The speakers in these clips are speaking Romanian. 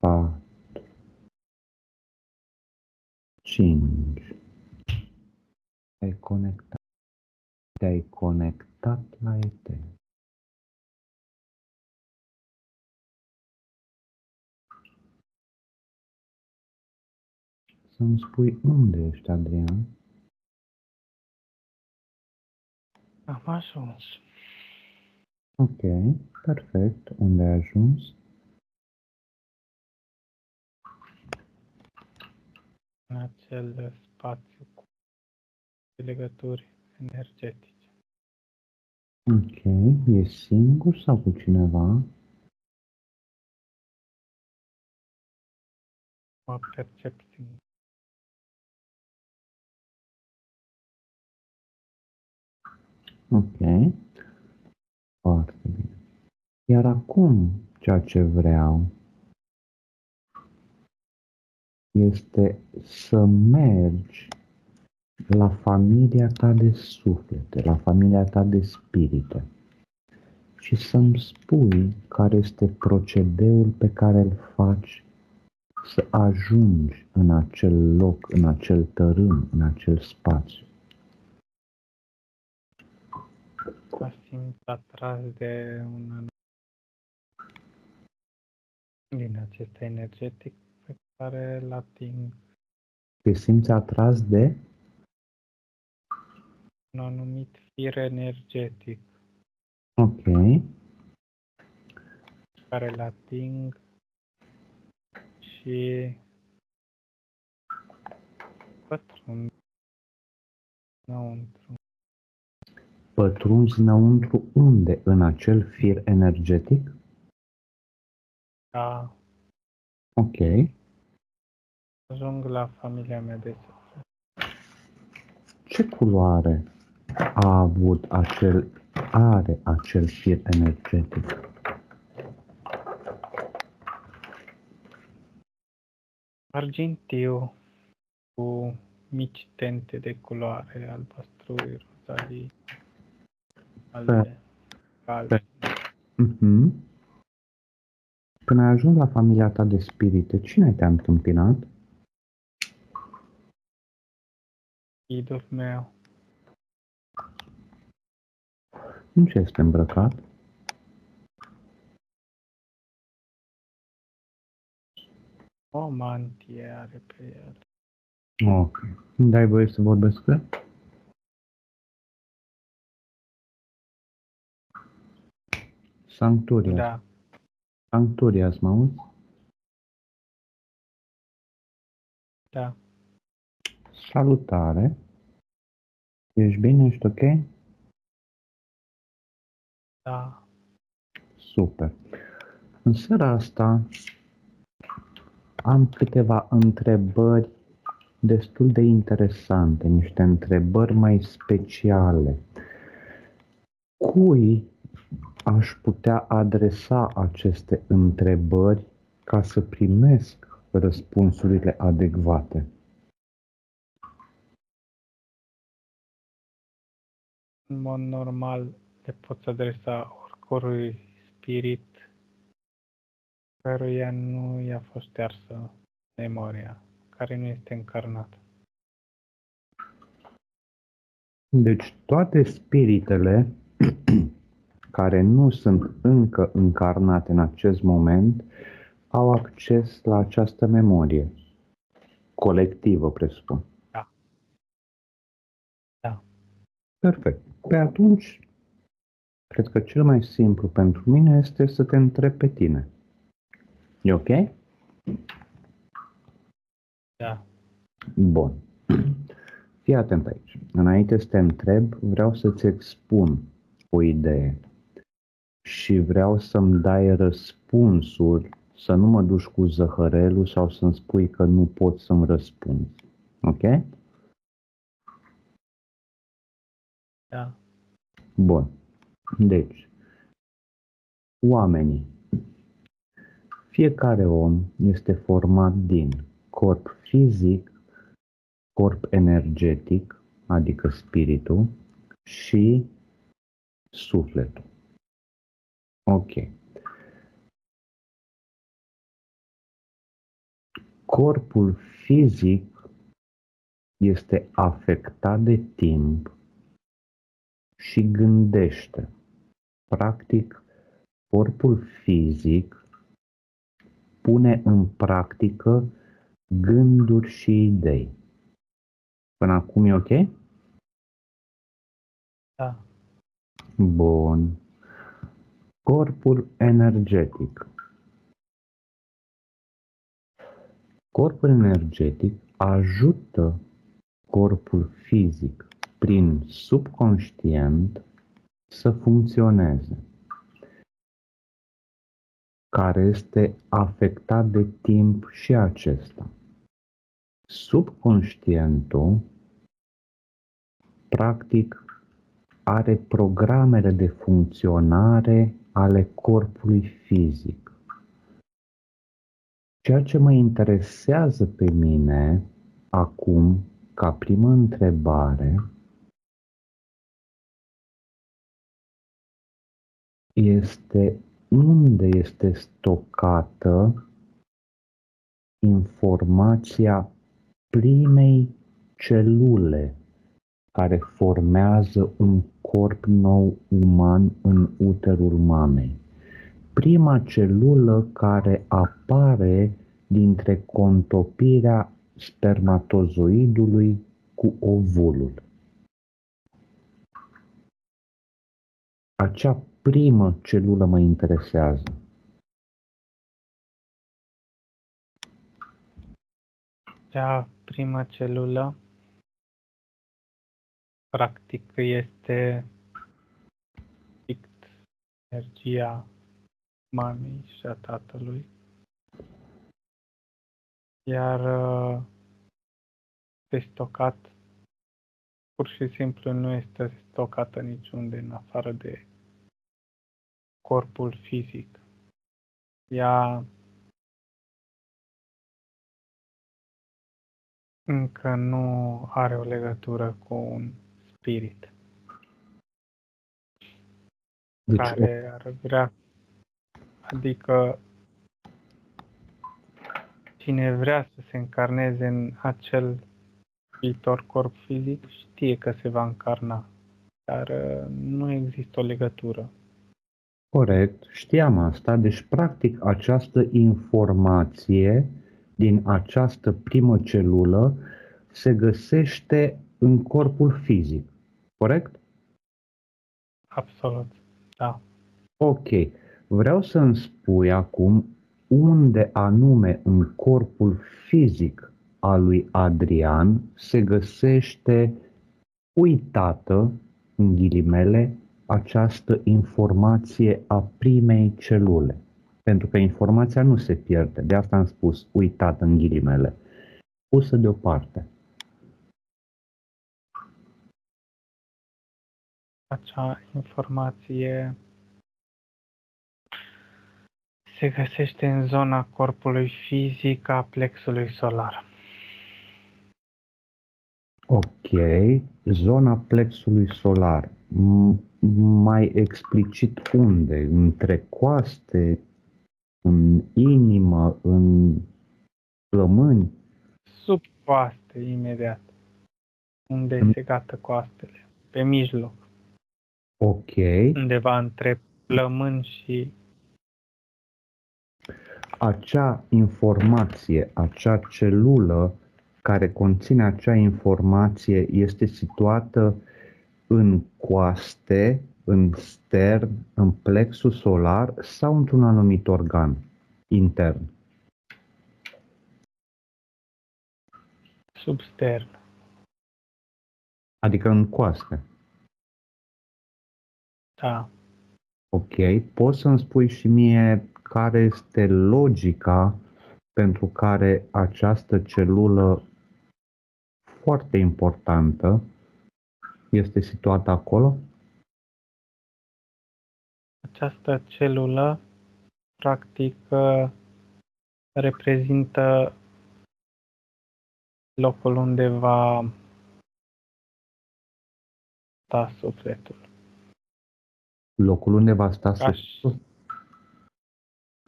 patru, cinci. Te-ai conectat. Te-ai conectat la eter. Să-mi spui unde ești, Adrian? Am ajuns. Ok, perfect. Unde ai ajuns? În acel spațiu cu legături energetice. Ok, e singur sau cu cineva? Mă percep singur. Ok. Foarte bine. Iar acum, ceea ce vreau este să mergi la familia ta de suflete, la familia ta de spirite și să-mi spui care este procedeul pe care îl faci să ajungi în acel loc, în acel tărâm, în acel spațiu. Mă simt atras de un anumit din acest energetic pe care îl ating Te simți atras de? un anumit fir energetic Ok. care îl ating și pătrund înăuntru. Pătrunzi înăuntru unde? În acel fir energetic? Da, Ok. Ajung la familia mea de suflet. Ce culoare a avut acel, are acel fir energetic? Argintiu cu mici tente de culoare, albastrui, rozarii, albe, galben. Mhm. Când ai ajuns la familia ta de spirite, cine te-a întâmpinat? Idul meu, În ce este îmbrăcat? o mantie are pe el. Ok. Îmi dai voie să vorbesc cu el? Sancturia. Da, Sancturia, mă auzi? da, Salutare. Ești bine? Ești ok? da, Super. În seara asta am câteva întrebări destul de interesante, niște întrebări mai speciale. Cui aș putea adresa aceste întrebări ca să primesc răspunsurile adecvate? În mod normal le poți adresa oricărui spirit căruia nu i-a fost ștearsă memoria, care nu este încarnat. Deci toate spiritele care nu sunt încă încarnate în acest moment au acces la această memorie colectivă, presupun. Perfect. Pe atunci, cred că cel mai simplu pentru mine este să te întreb pe tine. E ok? Da, Bun. Fii atent aici. Înainte să te întreb, vreau să-ți expun o idee și vreau să-mi dai răspunsuri, să nu mă duci cu zăhărelul sau să-mi spui că nu pot să-mi răspunzi. Ok? Da, Bun. Deci, oamenii. Fiecare om este format din corp fizic, corp energetic, adică spiritul, și sufletul. Ok. corpul fizic este afectat de timp și gândește. Practic, corpul fizic pune în practică gânduri și idei. Până acum e ok? Da. Bun. Corpul energetic. Corpul energetic ajută corpul fizic prin subconștient să funcționeze, care este afectat de timp și acesta. Subconștientul, practic, are programele de funcționare ale corpului fizic. Ceea ce mă interesează pe mine acum, ca primă întrebare, este unde este stocată informația primei celule care formează un corp nou uman în uterul mamei. Prima celulă care apare dintre contopirea spermatozoidului cu ovulul. Acea primă celulă mă interesează. Cea prima celulă practic este energia mamei și a tatălui. Iar uh, este stocat, pur și simplu nu este stocată niciunde în afară de corpul fizic. Ea încă nu are o legătură cu un spirit deci, care ar vrea, adică cine vrea să se încarneze în acel viitor corp fizic știe că se va încarna, dar uh, nu există o legătură. Corect, știam asta, deci practic această informație din această primă celulă se găsește în corpul fizic, corect? Absolut, da. Ok, vreau să îmi spui acum unde anume în corpul fizic al lui Adrian se găsește uitată, în ghilimele, această informație a primei celule. Pentru că informația nu se pierde, de asta am spus uitată în ghilimele, pusă deoparte. acea informație se găsește în zona corpului fizic a plexului solar. Ok, zona plexului solar. Mai explicit unde? Între coaste, în inimă, în plămâni? Sub coaste, imediat. Unde se gata coastele, pe mijloc. Ok. Undeva între plămân și... Acea informație, acea celulă care conține acea informație este situată în coaste, în stern, în plexul solar sau într-un anumit organ intern? Substern. Adică în coaste. Da. Ok, poți să-mi spui și mie care este logica pentru care această celulă foarte importantă este situată acolo? Această celulă, practic, reprezintă locul unde va sta sufletul locul unde va sta ca și,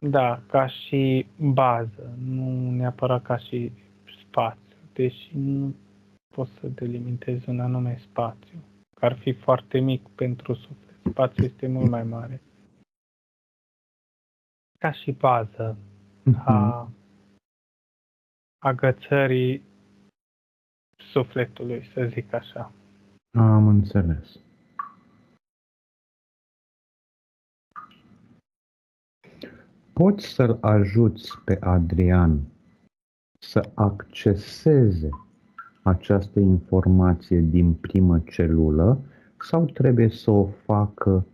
Da, ca și bază, nu neapărat ca și spațiu, deși nu poți să delimitezi un anume spațiu, că ar fi foarte mic pentru suflet. Spațiul este mult mai mare. Ca și bază a Mhm. agățării sufletului, să zic așa. Am înțeles. Poți să-l ajuți pe Adrian să acceseze această informație din primă celulă sau trebuie să o facă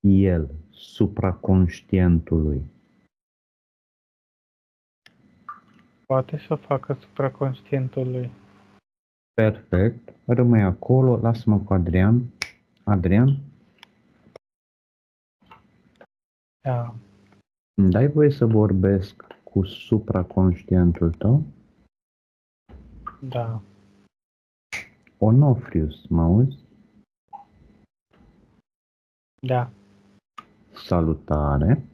el, supraconștientului? Poate să o facă supraconștientului. Perfect. Rămâi acolo, lasă-mă cu Adrian. Adrian, Da. îmi dai voie să vorbesc cu supraconștientul tău? Da. Onofrius, mă auzi? Da. Salutare!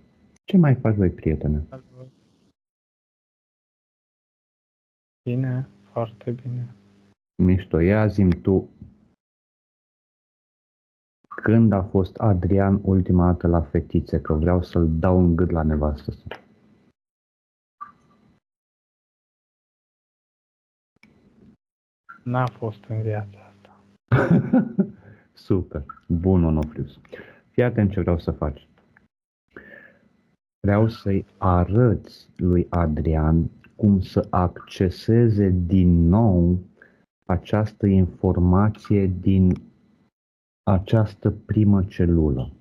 Ce mai faci, voi, prietene? Bine, foarte bine. Mișto, ia zi tu când a fost Adrian ultima dată la fetițe, că vreau să-l dau în gât la nevastă N-a fost în viața asta. Super, bun, Onofrius. Fii atent ce vreau să faci. Vreau să-i arăți lui Adrian cum să acceseze din nou această informație din această primă celulă.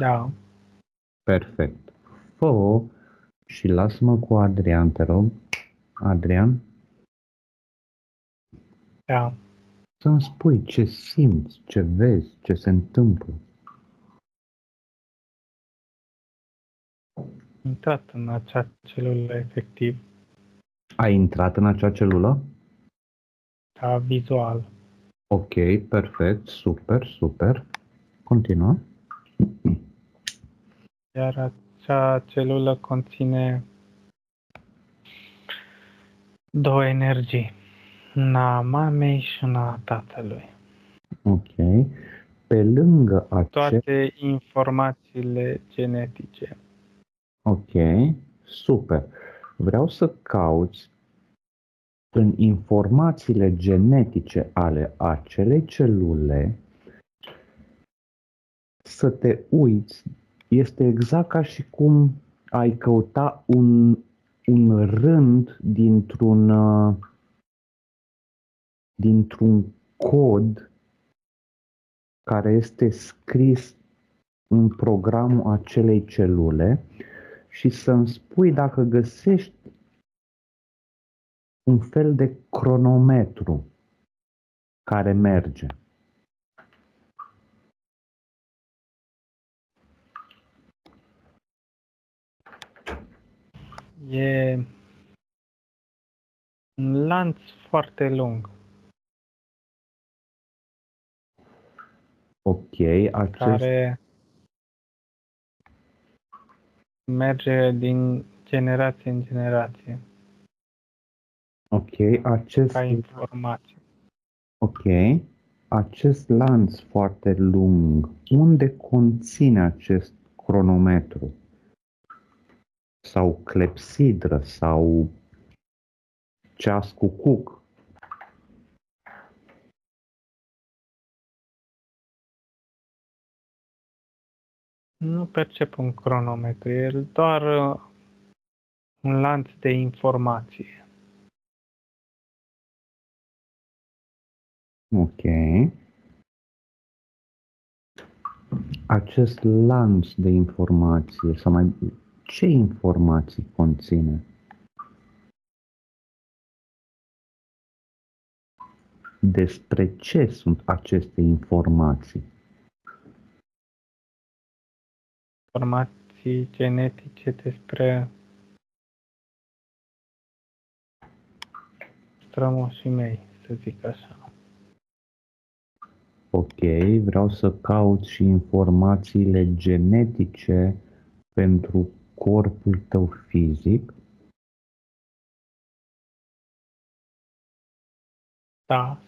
Da. Perfect. fă și lasă-mă cu Adrian, te rog. Adrian, Da. să-mi spui ce simți, ce vezi, ce se întâmplă. Intrat în acea celulă efectiv, Ai intrat în acea celulă? ca vizual. Ok, perfect, super, super. Continuă. Iar acea celulă conține două energii. Una a mamei și una a tatălui. Ok. Pe lângă ace... Toate informațiile genetice. Ok, super. Vreau să cauți în informațiile genetice ale acelei celule să te uiți. Este exact ca și cum ai căuta un, un rând dintr-un uh, dintr-un cod care este scris în programul acelei celule și să-mi spui dacă găsești un fel de cronometru care merge. E un lanț foarte lung Ok, acest, care merge din generație în generație ok, acest, ca informație. ok, acest lanț foarte lung, unde conține acest cronometru? Sau clepsidră, sau ceas cu cuc? Nu percep un cronometru, e doar uh, un lanț de informație. Ok. Acest lanț de informație, sau mai ce informații conține? Despre ce sunt aceste informații? Informații genetice despre strămoșii mei, să zic așa. Ok, vreau să caut și informațiile genetice pentru corpul tău fizic. Da,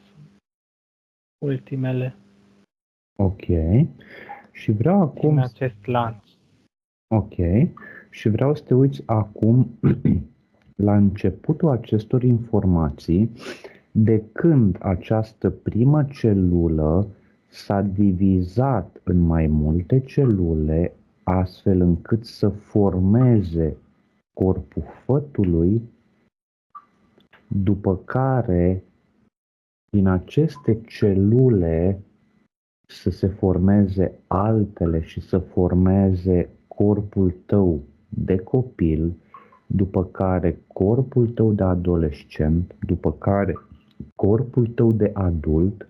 ultimele. Ok. Și vreau acum... În acest lanț. Ok. Și vreau să te uiți acum la începutul acestor informații, de când această primă celulă s-a divizat în mai multe celule, astfel încât să formeze corpul fătului, după care din aceste celule să se formeze altele și să formeze corpul tău de copil, după care corpul tău de adolescent, după care corpul tău de adult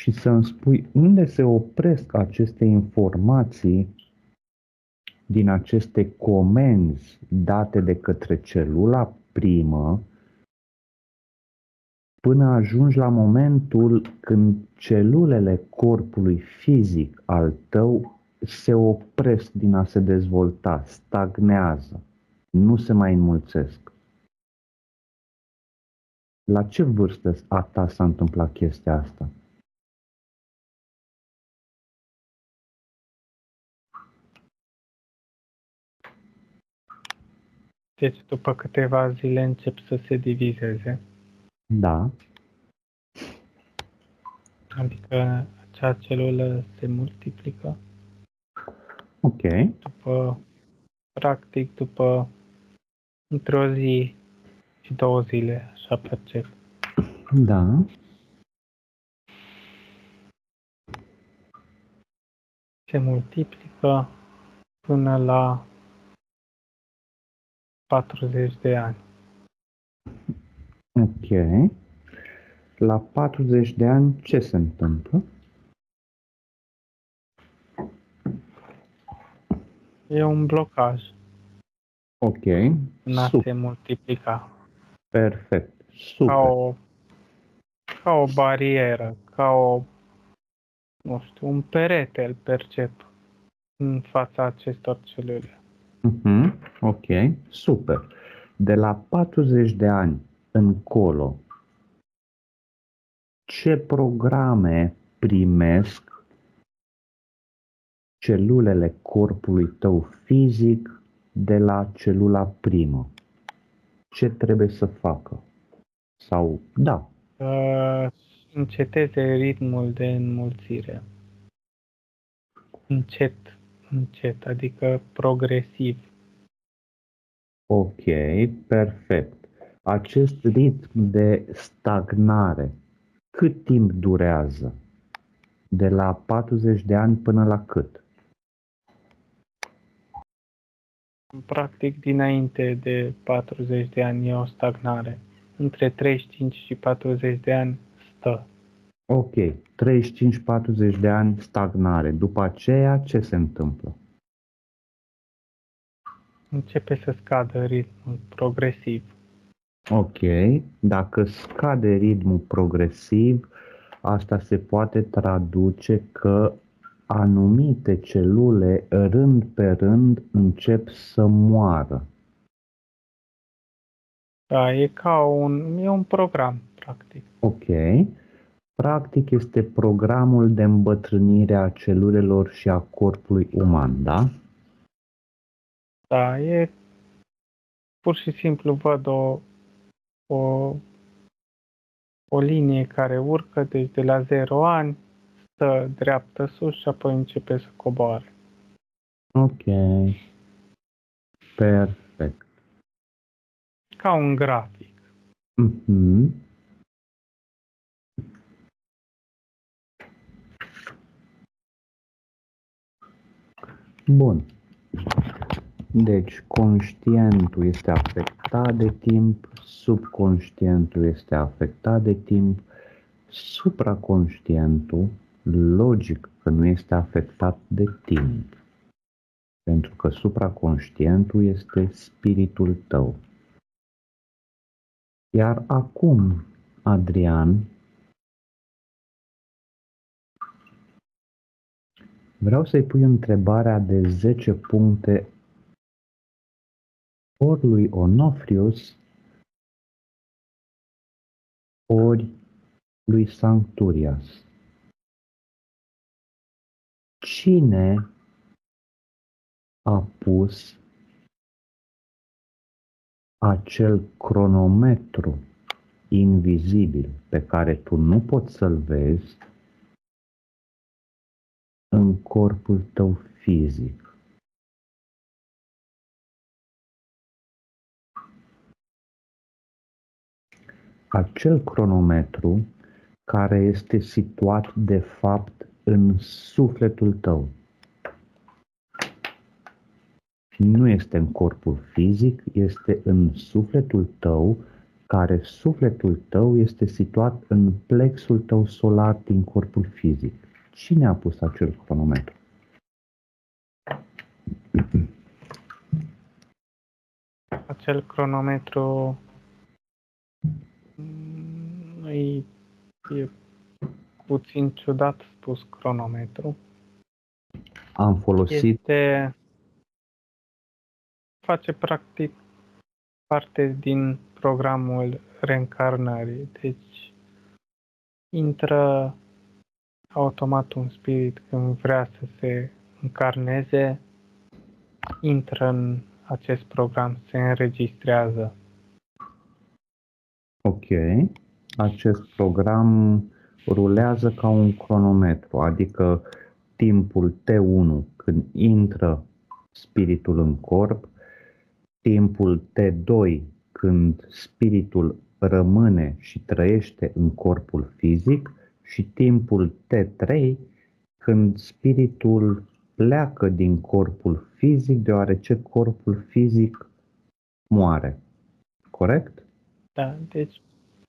și să îmi spui unde se opresc aceste informații din aceste comenzi date de către celula primă până ajungi la momentul când celulele corpului fizic al tău se opresc din a se dezvolta, stagnează, nu se mai înmulțesc. La ce vârstă a ta s-a întâmplat chestia asta? Deci după câteva zile încep să se divizeze. Da. Adică acea celulă se multiplică. Ok. După, practic, după între o zi și două zile, așa percep. Da. Se multiplică până la 40 de ani. Ok. La 40 de ani ce se întâmplă? E un blocaj. Ok. În a Super. se multiplica. Perfect. Super. Ca o, ca o barieră, ca o, nu știu, un perete îl percep în fața acestor celule. Mhm. Ok. Super. De la 40 de ani încolo, ce programe primesc celulele corpului tău fizic de la celula primă? Ce trebuie să facă? Sau, da, Să înceteze ritmul de înmulțire. Încet, încet, adică progresiv. ok, perfect. Acest ritm de stagnare, cât timp durează? De la 40 de ani până la cât? Practic, dinainte de 40 de ani e o stagnare. Între 35 și 40 de ani stă. Ok, 35-40 de ani stagnare. După aceea, ce se întâmplă? Începe să scadă ritmul progresiv. Ok, dacă scade ritmul progresiv, asta se poate traduce că anumite celule, rând pe rând, încep să moară. Da, e ca un, e un program, practic. Ok, practic este programul de îmbătrânire a celulelor și a corpului uman, da? Da, e pur și simplu văd o, o, o linie care urcă, deci de la 0 ani, stă dreaptă sus și apoi începe să coboare. Ok, perfect. Ca un grafic. Mhm. Bun. Deci, conștientul este afectat de timp, subconștientul este afectat de timp, supraconștientul, logic că nu este afectat de timp. Pentru că supraconștientul este spiritul tău. Iar acum, Adrian, Vreau să-i pui întrebarea de 10 puncte ori lui Onofrius, ori lui Sancturias. Cine a pus acel cronometru invizibil pe care tu nu poți să-l vezi în corpul tău fizic. Acel cronometru care este situat de fapt în sufletul tău. Nu este în corpul fizic, este în sufletul tău, care sufletul tău este situat în plexul tău solar din corpul fizic. Cine a pus acel cronometru? Acel cronometru mm, e, e puțin ciudat spus cronometru. Am folosit... Este, face practic parte din programul reîncarnării. Deci intră automat un spirit când vrea să se încarneze, intră în acest program, se înregistrează. Ok. Acest program rulează ca un cronometru, adică timpul T1 când intră spiritul în corp, timpul T2 când spiritul rămâne și trăiește în corpul fizic și timpul T3 când spiritul pleacă din corpul fizic deoarece corpul fizic moare. Corect? Da, deci,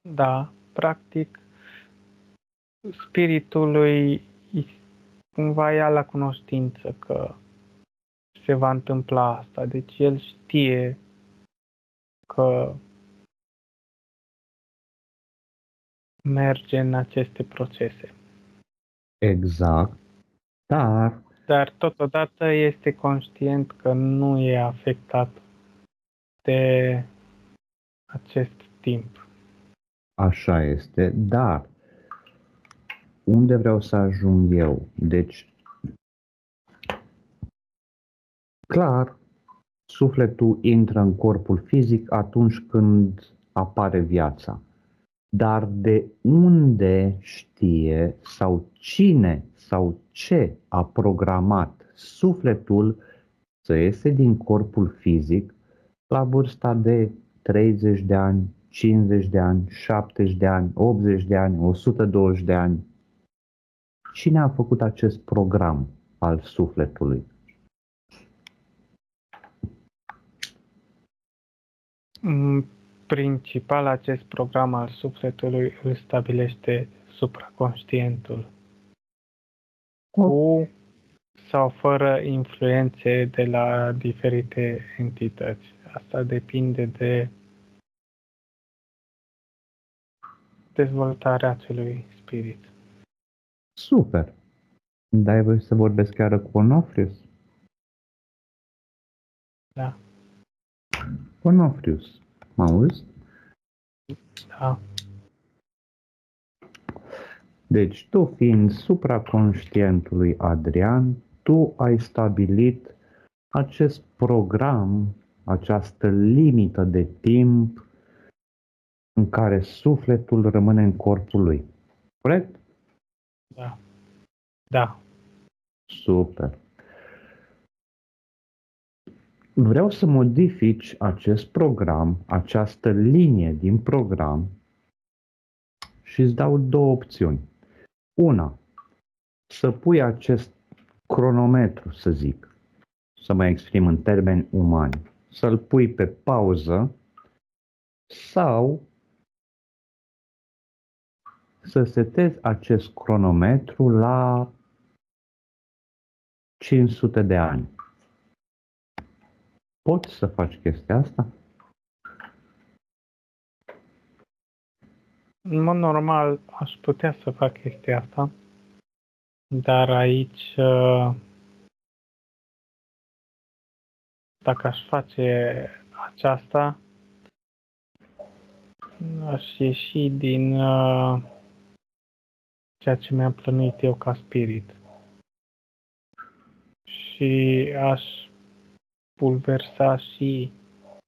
da, practic, spiritului cumva ia la cunoștință că se va întâmpla asta. Deci el știe că merge în aceste procese. Exact, dar... Dar totodată este conștient că nu e afectat de acest timp. Așa este, dar unde vreau să ajung eu? Deci, clar, sufletul intră în corpul fizic atunci când apare viața. Dar de unde știe sau cine sau ce a programat sufletul să iese din corpul fizic la vârsta de 30 de ani, 50 de ani, 70 de ani, 80 de ani, 120 de ani. Cine a făcut acest program al sufletului? Mm, principal, acest program al sufletului îl stabilește supraconștientul. Cu sau fără influențe de la diferite entități. Asta depinde de dezvoltarea acelui spirit. Super! Dai voi să vorbesc chiar cu Onofrius? Da. Onofrius, mă auzi? Da. Deci, tu fiind supraconștientului Adrian, tu ai stabilit acest program, această limită de timp în care sufletul rămâne în corpul lui. Corect? Da. Da. Super. Vreau să modifici acest program, această linie din program și îți dau două opțiuni. Una, să pui acest cronometru, să zic, să mă exprim în termeni umani, să-l pui pe pauză sau să setezi acest cronometru la 500 de ani. Poți să faci chestia asta? În mod normal aș putea să fac chestia asta, Dar aici, uh, dacă aș face aceasta, aș ieși din uh, ceea ce mi-am plănuit eu ca spirit. Și aș pulversa și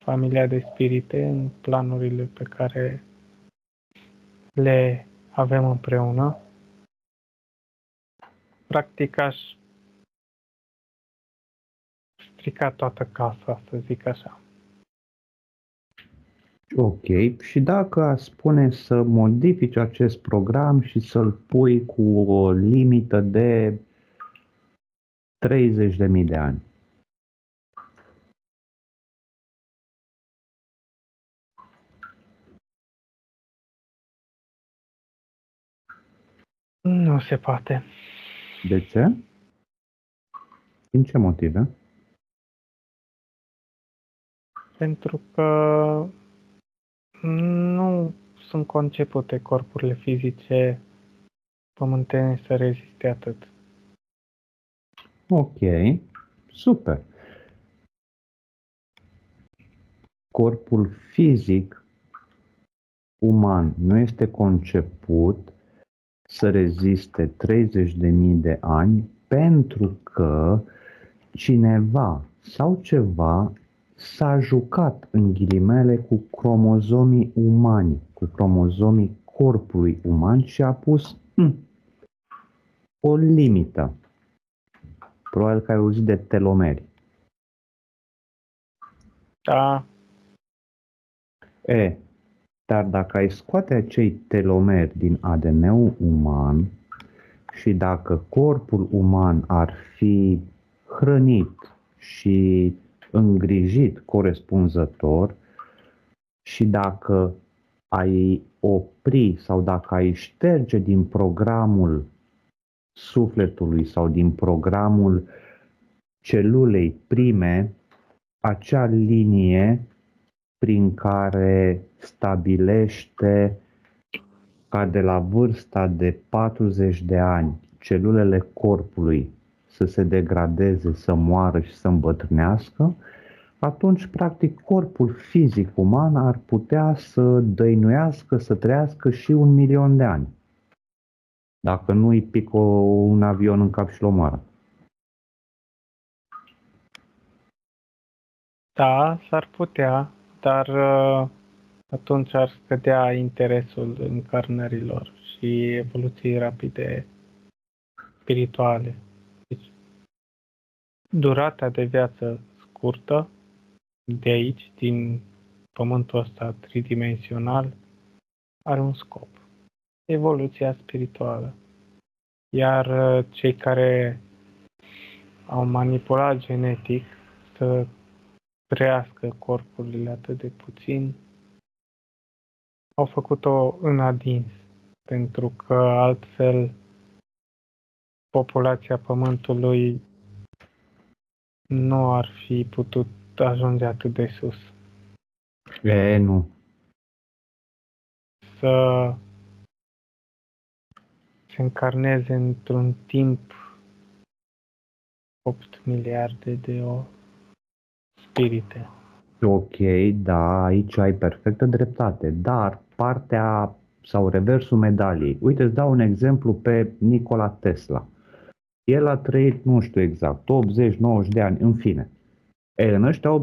familia de spirite în planurile pe care le avem împreună. Practic aș strica toată casa, să zic așa. Ok, și dacă spune să modifici acest program și să-l pui cu o limită de 30.000 de ani. Nu se poate. De ce? Din ce motive? Pentru că nu sunt concepute corpurile fizice pământene să reziste atât. Ok, super. Corpul fizic uman nu este conceput să reziste 30.000 de ani pentru că cineva sau ceva s-a jucat în ghilimele cu cromozomii umani, cu cromozomii corpului uman și a pus hm, o limită. Probabil că ai auzit de telomeri. Da. E, dar dacă ai scoate acei telomeri din ADN-ul uman și dacă corpul uman ar fi hrănit și îngrijit corespunzător și dacă ai opri sau dacă ai șterge din programul sufletului sau din programul celulei prime acea linie prin care stabilește ca de la vârsta de 40 de ani celulele corpului să se degradeze, să moară și să îmbătrânească, atunci, practic, corpul fizic uman ar putea să dăinuiască, să trăiască și un milion de ani. Dacă nu îi pică un avion în cap și-l omoară. Da, s-ar putea, dar uh, atunci ar scădea interesul încarnărilor și evoluției rapide spirituale. Deci, durata de viață scurtă de aici, din pământul ăsta tridimensional, are un scop. Evoluția spirituală. Iar uh, cei care au manipulat genetic să trăiască corpurile atât de puțin, au făcut-o în adins, pentru că altfel populația Pământului nu ar fi putut ajunge atât de sus. E, nu. Să se încarneze într-un timp 8 miliarde de o spirite. Ok, da, aici ai perfectă dreptate, dar partea sau reversul medaliei. Uite, îți dau un exemplu pe Nikola Tesla. El a trăit, nu știu exact, 80-90 de ani, în fine. E, în ăștia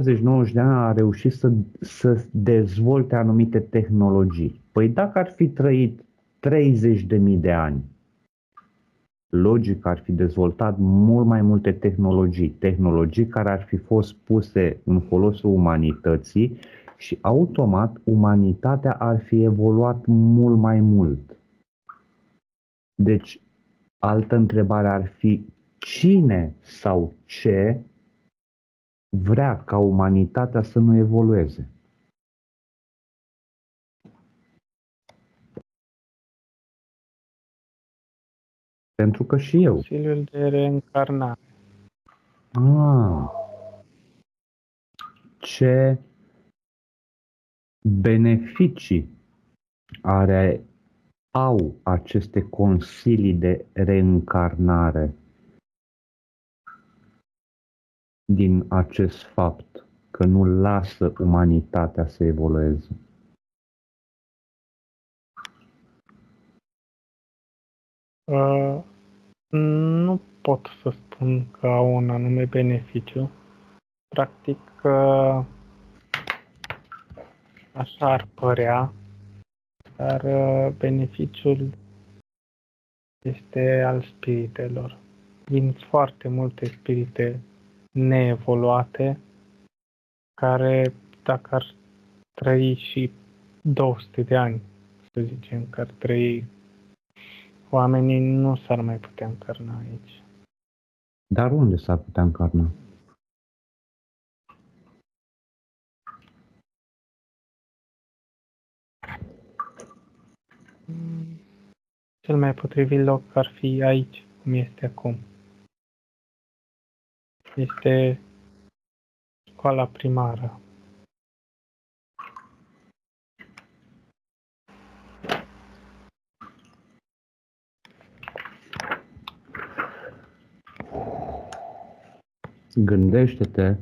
80-90 de ani a reușit să, să dezvolte anumite tehnologii. Păi dacă ar fi trăit 30.000 de ani, logic ar fi dezvoltat mult mai multe tehnologii, tehnologii care ar fi fost puse în folosul umanității și automat umanitatea ar fi evoluat mult mai mult. Deci, altă întrebare ar fi cine sau ce vrea ca umanitatea să nu evolueze. Pentru că și eu. Consiliul de reîncarnare. Ah. Ce beneficii are au aceste consilii de reîncarnare din acest fapt că nu lasă umanitatea să evolueze? Uh, nu pot să spun că au un anume beneficiu. Practic, uh, așa ar părea, dar uh, beneficiul este al spiritelor. Vin foarte multe spirite neevoluate care, dacă ar trăi și 200 de ani, să zicem, că ar trăi oamenii nu s-ar mai putea încarna aici. Dar unde s-ar putea încarna? Cel mai potrivit loc ar fi aici, cum este acum. Este școala primară. Gândește-te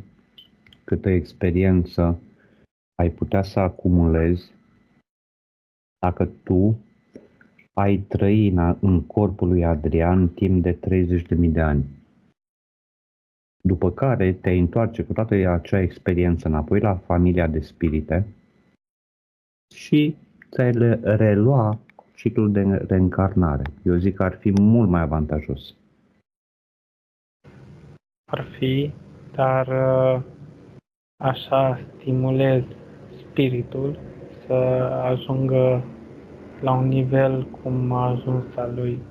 câtă experiență ai putea să acumulezi dacă tu ai trăi în, în corpul lui Adrian timp de 30.000 de ani. După care te întoarce cu toată acea experiență înapoi la familia de spirite și ți-ai relua ciclul de reîncarnare. Eu zic că ar fi mult mai avantajos. Ar fi, dar uh, așa stimulez spiritul să ajungă la un nivel cum a ajuns al lui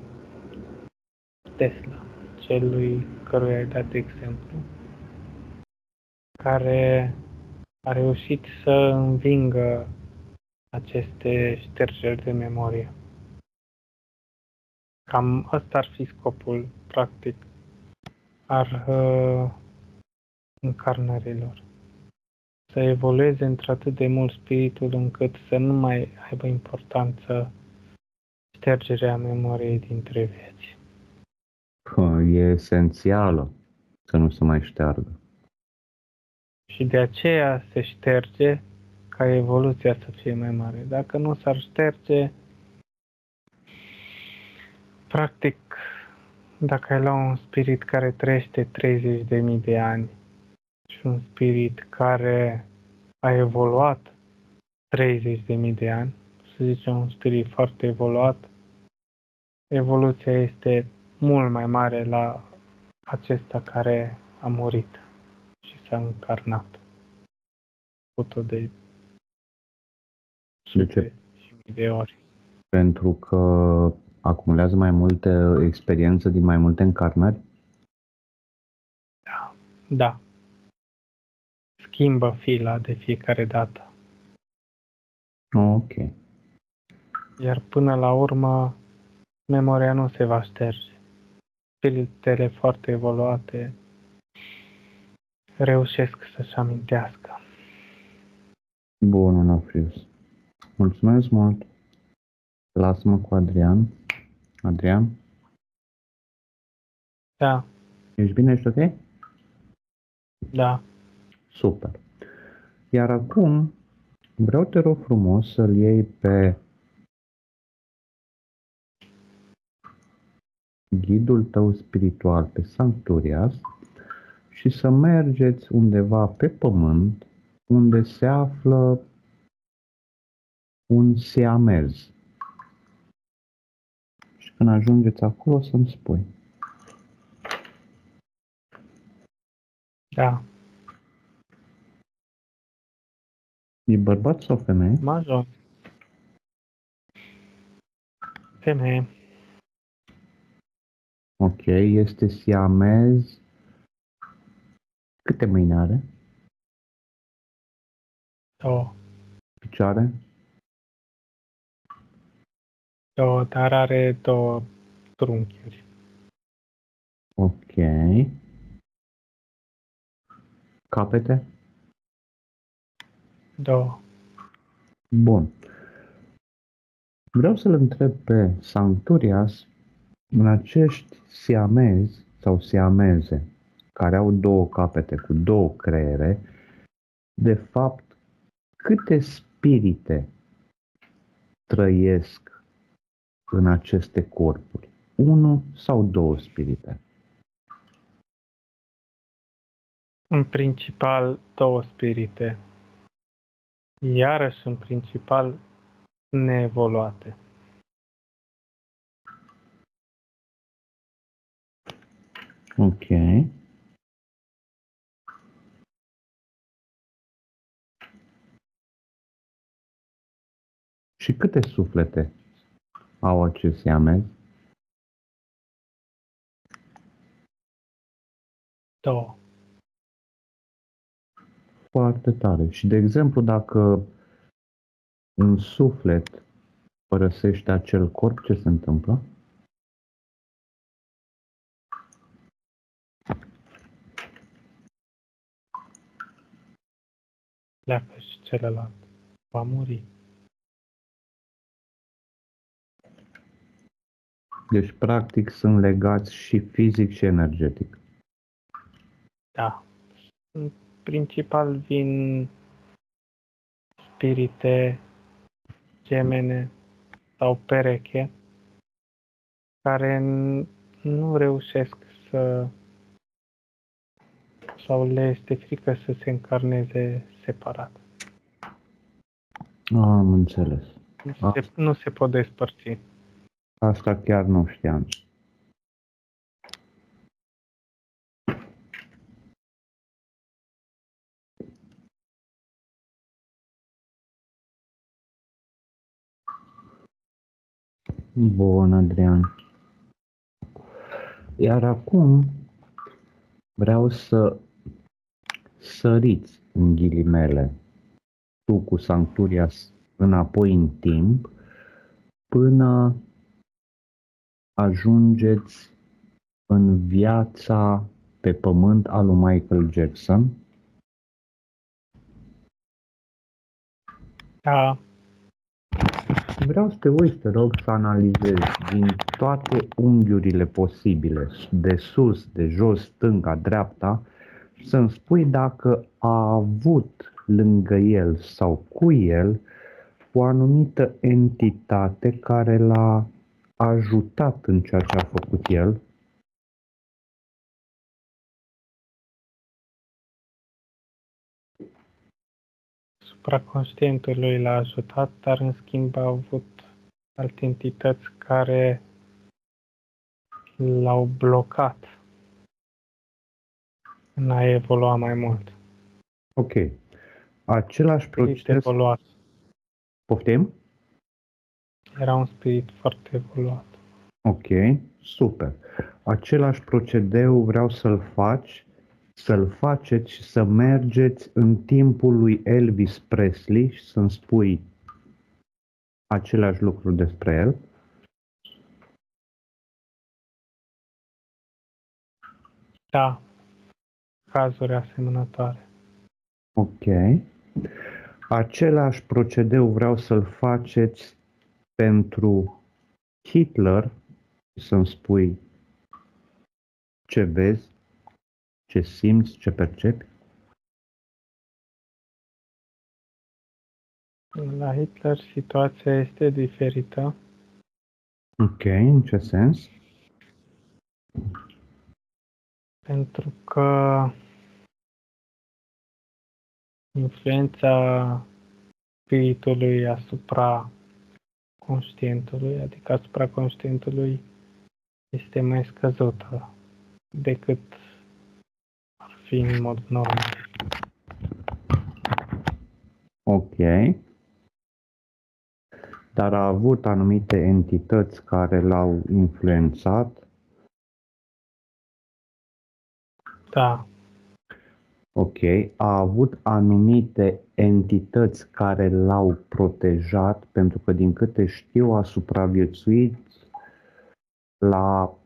Tesla, celui căruia ai dat exemplu, care a reușit să învingă aceste ștergeri de memorie. Cam ăsta ar fi scopul, practic, al uh, încarnărilor să evolueze într-atât de mult spiritul încât să nu mai aibă importanță ștergerea memoriei dintre vieți. E esențială să nu se mai șteargă. Și de aceea se șterge ca evoluția să fie mai mare. Dacă nu s-ar șterge, practic, dacă ai lua un spirit care trăiește 30.000 de ani și un spirit care a evoluat 30.000 de ani, să zicem un spirit foarte evoluat, evoluția este mult mai mare la acesta care a murit și s-a încarnat. Foto de de ce? și de ori. Pentru că acumulează mai multe experiență din mai multe încarnări? Da. Da schimbă fila de fiecare dată. Ok. Iar până la urmă, memoria nu se va șterge. Spiritele foarte evoluate reușesc să-și amintească. Bun, Onofrius. Mulțumesc mult. Lasă-mă cu Adrian. Adrian? Da. Ești bine? Ești ok? Da. Super. Iar acum vreau te rog frumos să-l iei pe ghidul tău spiritual, pe Sancturias, și să mergeți undeva pe pământ unde se află un siamez. Și când ajungeți acolo să-mi spui. Da. E bărbat sau femeie? Major. Femeie. Ok, este siamez. Câte mâini are? Două. Picioare? Două, dar are două trunchiuri. Ok. Capete? Două. Bun. Vreau să-l întreb pe Sancturias în acești siamezi sau siameze care au două capete cu două creiere, de fapt, câte spirite trăiesc în aceste corpuri? Unu sau două spirite? În principal, două spirite. Iarăși, în principal, neevoluate. Ok. Și câte suflete au aceste amezi? Două. Foarte tare. Și, de exemplu, dacă un suflet părăsește acel corp, ce se întâmplă? Pleacă și celălalt. Va muri. Deci, practic, sunt legați și fizic și energetic. Da. În principal vin spirite, gemene sau pereche care nu reușesc să sau le este frică să se încarneze separat. Am înțeles. Nu se, nu se pot despărți. Asta chiar nu știam. Bun, Adrian. Iar acum vreau să săriți în ghilimele tu cu Sancturias înapoi în timp până ajungeți în viața pe pământ a lui Michael Jackson? Da. Vreau să te uiți, te rog, să analizezi din toate unghiurile posibile, de sus, de jos, stânga, dreapta, să-mi spui dacă a avut lângă el sau cu el o anumită entitate care l-a ajutat în ceea ce a făcut el? Supraconștientul l-a ajutat, dar în schimb a avut alte entități care l-au blocat în a evolua mai mult. Ok. Același proces... Evoluat. Poftim? Era un spirit foarte evoluat. Ok, super. Același procedeu vreau să-l faci, să-l faceți și să mergeți în timpul lui Elvis Presley și să-mi spui același lucru despre el. Da, cazuri asemănătoare. Ok. Același procedeu vreau să-l faceți pentru Hitler să-mi spui ce vezi, ce simți, ce percepi? La Hitler situația este diferită. Ok, în ce sens? Pentru că influența spiritului asupra conștientului, adică asupra conștientului, este mai scăzută decât ar fi în mod normal. Ok. Dar a avut anumite entități care l-au influențat? Da. Ok, a avut anumite entități care l-au protejat, pentru că din câte știu a supraviețuit la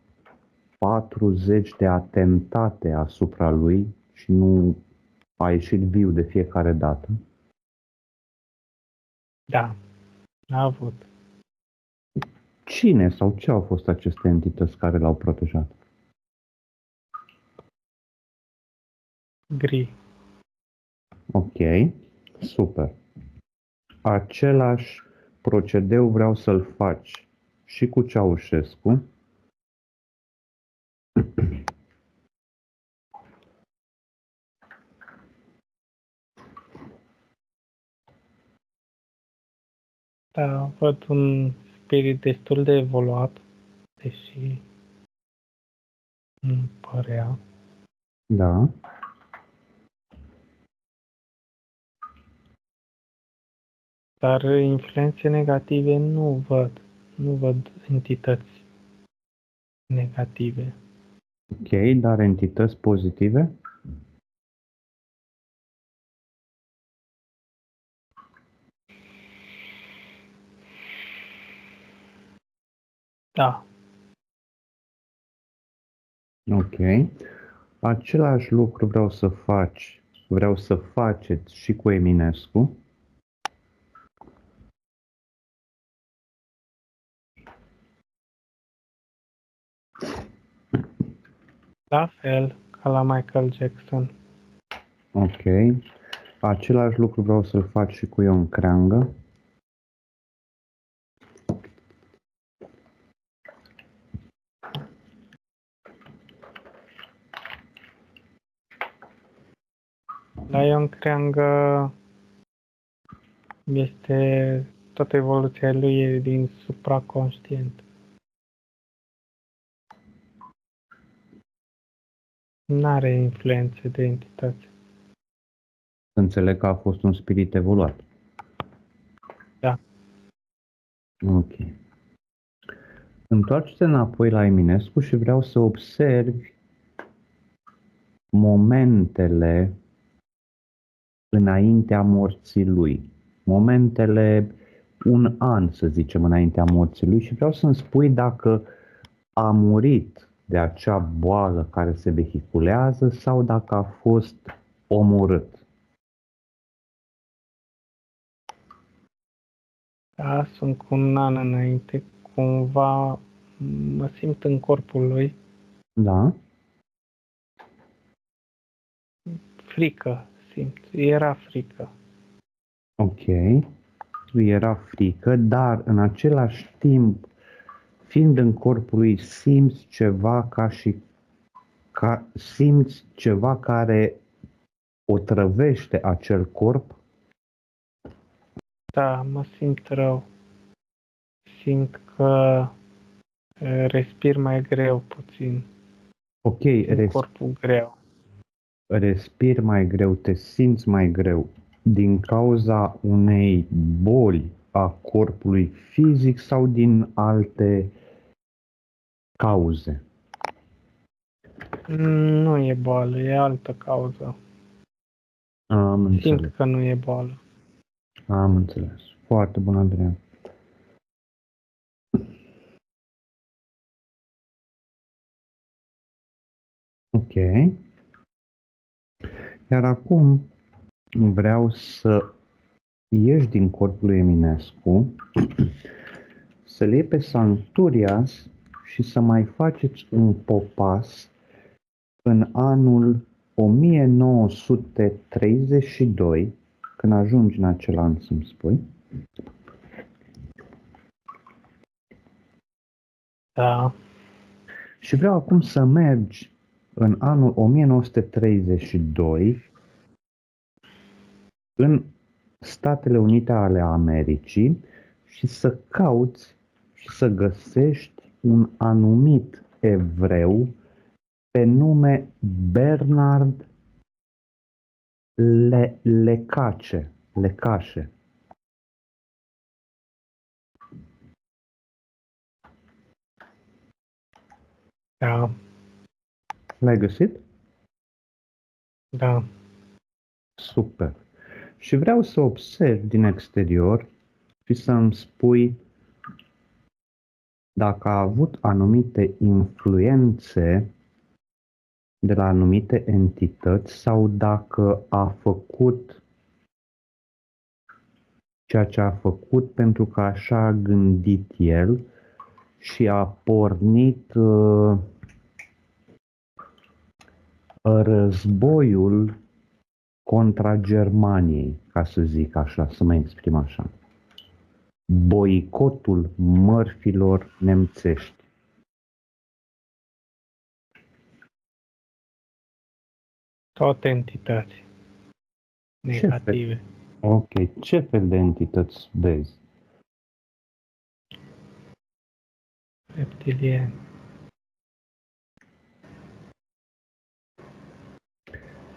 40 de atentate asupra lui și nu a ieșit viu de fiecare dată. Da, a avut. cine sau ce au fost aceste entități care l-au protejat? Gri. Ok, super. Același procedeu vreau să-l faci și cu Ceaușescu. Da, văd un spirit destul de evoluat, deși nu părea. Da. Dar influențe negative nu văd. Nu văd entități negative. Ok, dar entități pozitive? Da, Ok. Același lucru vreau să faci, vreau să faceți și cu Eminescu. La fel ca la Michael Jackson. Ok. Același lucru vreau să-l faci și cu Ion Creangă. La Ion Creangă este toată evoluția lui e din supraconștient. N-are influențe de entități. Înțeleg că a fost un spirit evoluat. Da. Ok. Întoarce-te înapoi la Eminescu și vreau să observi momentele înaintea morții lui. Momentele un an, să zicem, înaintea morții lui și vreau să-mi spui dacă a murit de acea boală care se vehiculează sau dacă a fost omorât. Da, sunt cu un an înainte. Cumva mă simt în corpul lui. Da? Frică simt. Era frică. Ok. Era frică, dar în același timp, fiind în corpul lui, simți ceva ca și ca, simți ceva care o trăvește acel corp? Da, mă simt rău. Simt că e, respir mai greu puțin. Ok, Simt res- corpul greu. respiri mai greu, te simți mai greu din cauza unei boli a corpului fizic sau din alte cauze. Nu e boală, e altă cauză. Am înțeles. Simt că nu e boală. Am înțeles. Foarte bun, Andreea. Ok. Iar acum vreau să ieși din corpul lui Eminescu, să-l iei pe Santurias și să mai faceți un popas în anul 1932, când ajungi în acel an să-mi spui, Da, și vreau acum să mergi în anul 1932 în Statele Unite ale Americii și să cauți și să găsești un anumit evreu pe nume Bernard Le- Lecace. Lecașe. da, L-ai găsit? da. Super. Și vreau să observ din exterior și să-mi spui dacă a avut anumite influențe de la anumite entități sau dacă a făcut ceea ce a făcut pentru că așa a gândit el și a pornit uh, războiul contra Germaniei, ca să zic așa, să mă exprim așa. Boicotul mărfilor nemțești. Toate entități negative. Ce fel, ok, ce fel de entități vezi? Reptilieni.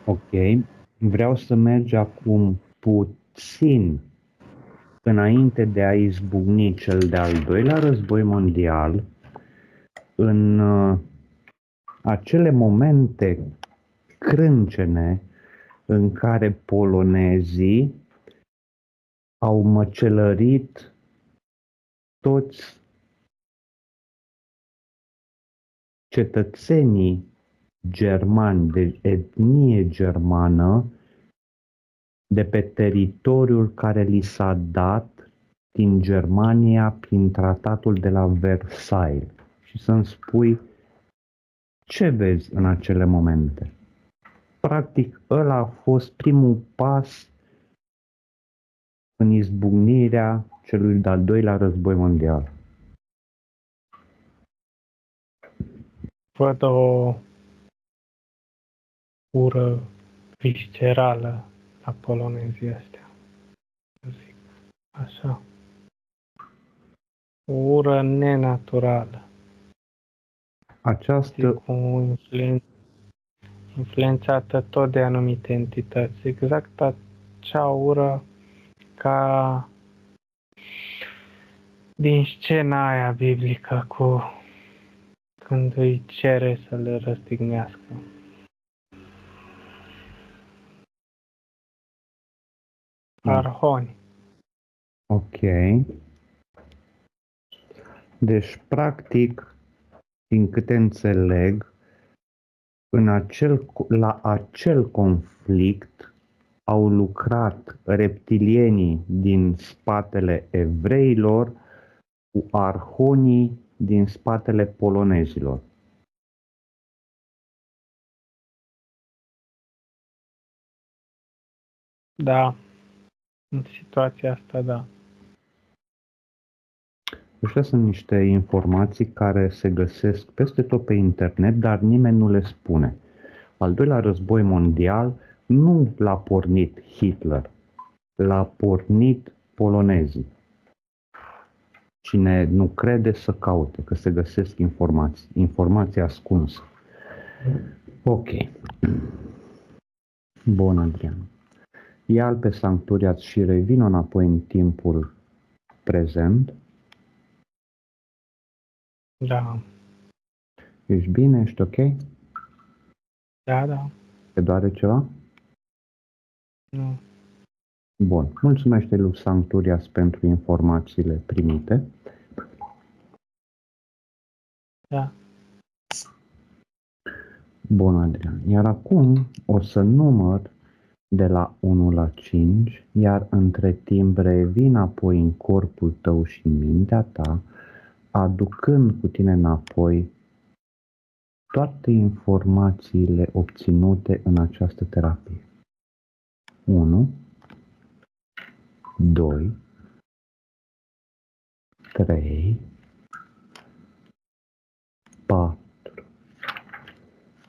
Ok, vreau să mergi acum puțin înainte de a izbucni cel de-al doilea război mondial, în uh, acele momente crâncene în care polonezii au măcelărit toți cetățenii germani de etnie germană de pe teritoriul care li s-a dat din Germania prin tratatul de la Versailles și să-mi spui ce vezi în acele momente. Practic, ăla a fost primul pas în izbucnirea celui de-al doilea război mondial. Văd o ură viscerală a polonezii astea. Zic așa. O ură nenaturală. Această... Cu influen... influențată tot de anumite entități. Exact acea ură ca din scena aia biblică cu când îi cere să le răstignească. Arhoni. Ok. Deci, practic, din câte înțeleg, în acel, la acel conflict au lucrat reptilienii din spatele evreilor cu arhonii din spatele polonezilor. Da, în situația asta, da. Astea sunt niște informații care se găsesc peste tot pe internet, dar nimeni nu le spune. Al doilea război mondial nu l-a pornit Hitler, l-a pornit polonezii. Cine nu crede să caute, că se găsesc informații, informații ascunsă. Ok. Bun, Adrian. Ia-l pe Sancturiat și revină înapoi în timpul prezent. Da. Ești bine? Ești ok? Da, da. Te doare ceva? Nu. Bun. Mulțumește lui Sancturias pentru informațiile primite. Da. Bun, Adrian. Iar acum o să număr de la 1 la 5, iar între timp revin apoi în corpul tău și în mintea ta, aducând cu tine înapoi toate informațiile obținute în această terapie. 1, 2, 3, 4.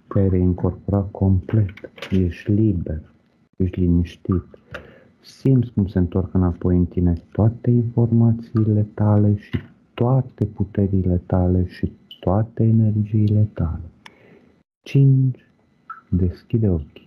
Te-ai reincorporat complet, ești liber, ești liniștit. Simți cum se întorc înapoi în tine toate informațiile tale și toate puterile tale și toate energiile tale. 5. Deschide ochii.